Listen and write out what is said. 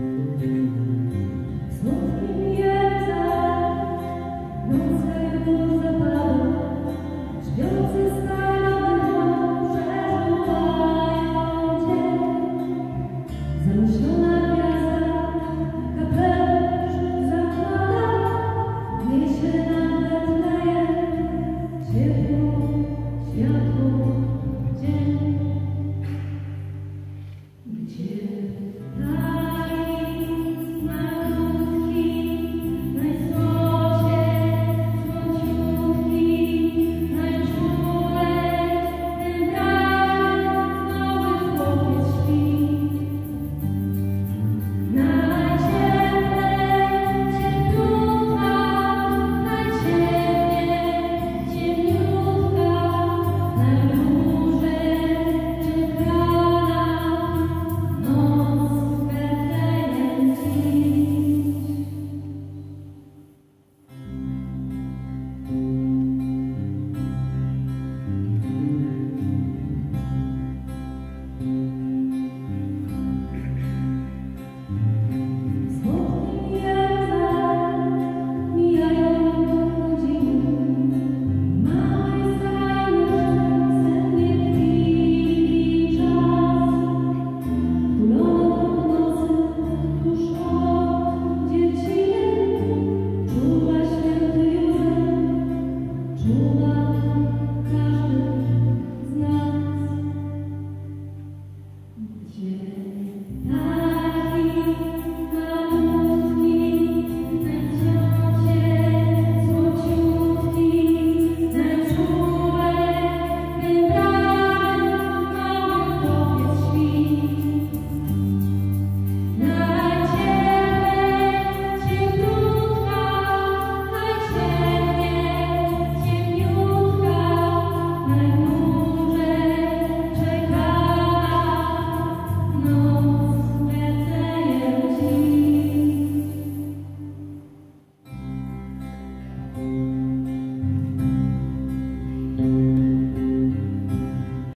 Mm-hmm. Czuwa każdy